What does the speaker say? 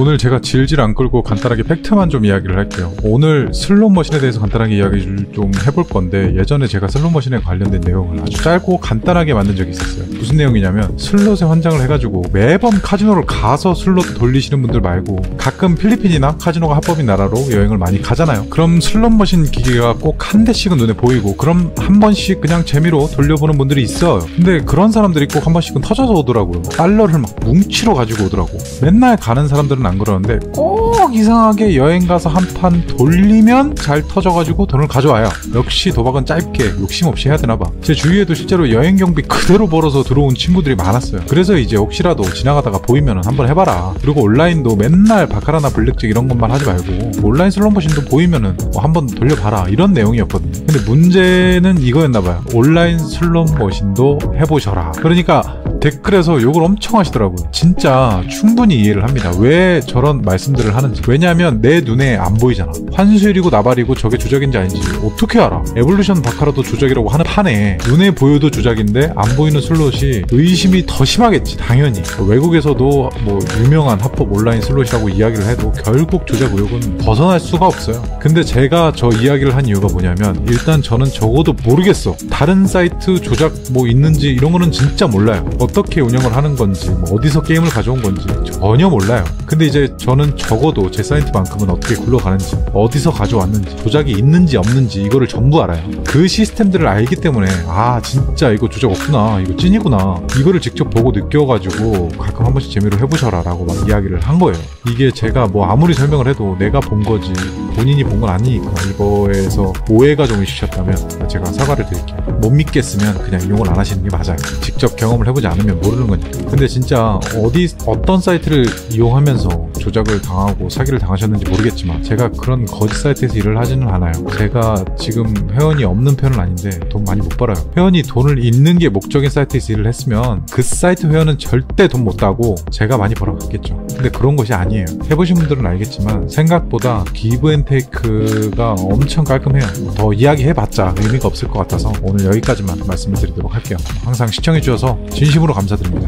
오늘 제가 질질 안 끌고 간단하게 팩트만 좀 이야기를 할게요. 오늘 슬롯머신에 대해서 간단하게 이야기를 좀 해볼 건데 예전에 제가 슬롯머신에 관련된 내용을 아주 짧고 간단하게 만든 적이 있었어요. 무슨 내용이냐면 슬롯에 환장을 해가지고 매번 카지노를 가서 슬롯 돌리시는 분들 말고 가끔 필리핀이나 카지노가 합법인 나라로 여행을 많이 가잖아요. 그럼 슬롯머신 기계가 꼭 한 대씩은 눈에 보이고 그럼 한 번씩 그냥 재미로 돌려보는 분들이 있어요. 근데 그런 사람들이 꼭 한 번씩은 터져서 오더라고요. 달러를 막 뭉치로 가지고 오더라고. 맨날 가는 사람들은 안 그러는데 꼭 이상하게 여행 가서 한 판 돌리면 잘 터져가지고 돈을 가져와요. 역시 도박은 짧게 욕심 없이 해야 되나 봐. 제 주위에도 실제로 여행 경비 그대로 벌어서 들어온 친구들이 많았어요. 그래서 이제 혹시라도 지나가다가 보이면 한번 해봐라. 그리고 온라인도 맨날 바카라나 블랙잭 이런 것만 하지 말고 온라인 슬롯머신도 보이면은 뭐 한번 돌려봐라 이런 내용이었거든요. 근데 문제는 이거였나 봐요. 온라인 슬롯머신도 해보셔라. 그러니까 댓글에서 욕을 엄청 하시더라고요. 진짜 충분히 이해를 합니다. 왜 저런 말씀들을 하는지. 왜냐하면 내 눈에 안 보이잖아. 환수율이고 나발이고 저게 조작인지 아닌지 어떻게 알아? 에볼루션 바카라도 조작이라고 하는 판에 눈에 보여도 조작인데 안 보이는 슬롯이 의심이 더 심하겠지. 당연히. 외국에서도 뭐 유명한 합법 온라인 슬롯이라고 이야기를 해도 결국 조작 의혹은 벗어날 수가 없어요. 근데 제가 저 이야기를 한 이유가 뭐냐면 일단 저는 적어도 모르겠어. 다른 사이트 조작 뭐 있는지 이런 거는 진짜 몰라요. 어떻게 운영을 하는 건지 뭐 어디서 게임을 가져온 건지 전혀 몰라요. 근데 이제 저는 적어도 제 사이트만큼은 어떻게 굴러가는지 어디서 가져왔는지 조작이 있는지 없는지 이거를 전부 알아요. 그 시스템들을 알기 때문에 아 진짜 이거 조작 없구나 이거 찐이구나 이거를 직접 보고 느껴가지고 한 번씩 재미로 해보셔라 라고 막 이야기를 한 거예요. 이게 제가 뭐 아무리 설명을 해도 내가 본 거지 본인이 본 건 아니니까 이거에서 오해가 좀 있으셨다면 제가 사과를 드릴게요. 못 믿겠으면 그냥 이용을 안 하시는 게 맞아요. 직접 경험을 해보지 않으면 모르는 거니까. 근데 진짜 어디 어떤 사이트를 이용하면서 조작을 당하고 사기를 당하셨는지 모르겠지만 제가 그런 거짓 사이트에서 일을 하지는 않아요. 제가 지금 회원이 없는 편은 아닌데 돈 많이 못 벌어요. 회원이 돈을 잃는 게 목적인 사이트에서 일을 했으면 그 사이트 회원은 절대 돈 못 따고 제가 많이 벌어갔겠죠. 근데 그런 것이 아니에요. 해보신 분들은 알겠지만 생각보다 give and take가 엄청 깔끔해요. 더 이야기해봤자 의미가 없을 것 같아서 오늘 여기까지만 말씀을 드리도록 할게요. 항상 시청해주셔서 진심으로 감사드립니다.